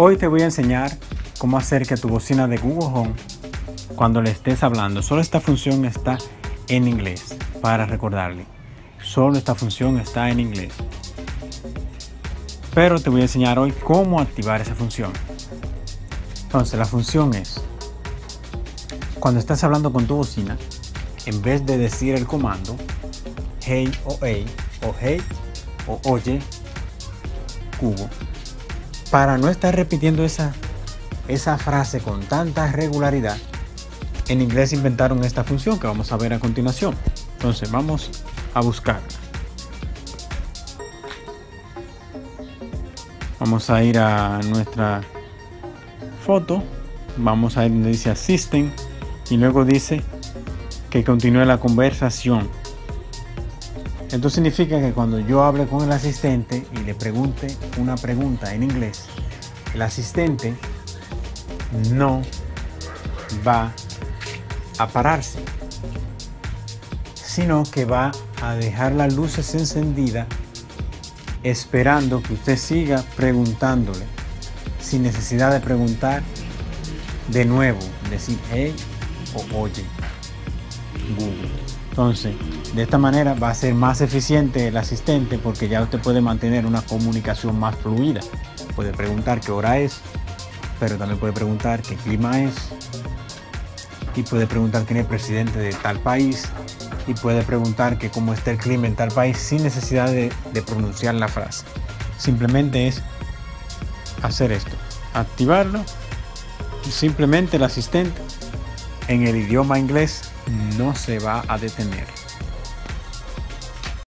Hoy te voy a enseñar cómo hacer que tu bocina de Google Home, cuando le estés hablando, solo esta función está en inglés, para recordarle. Solo esta función está en inglés. Pero te voy a enseñar hoy cómo activar esa función. Entonces la función es, cuando estás hablando con tu bocina, en vez de decir el comando, hey o hey, o hey o oye, cubo, para no estar repitiendo esa, esa frase con tanta regularidad, en inglés inventaron esta función que vamos a ver a continuación. Entonces vamos a buscarla. Vamos a ir a nuestra foto. Vamos a ir donde dice Assistant y luego dice que continúe la conversación. Esto significa que cuando yo hable con el asistente y le pregunte una pregunta en inglés, el asistente no va a pararse, sino que va a dejar las luces encendidas esperando que usted siga preguntándole sin necesidad de preguntar de nuevo, decir hey o oye Google. Entonces, de esta manera va a ser más eficiente el asistente porque ya usted puede mantener una comunicación más fluida. Puede preguntar qué hora es, pero también puede preguntar qué clima es. Y puede preguntar quién es presidente de tal país. Y puede preguntar que cómo está el clima en tal país sin necesidad de, de pronunciar la frase. Simplemente es hacer esto. Activarlo. Simplemente el asistente en el idioma inglés no se va a detener.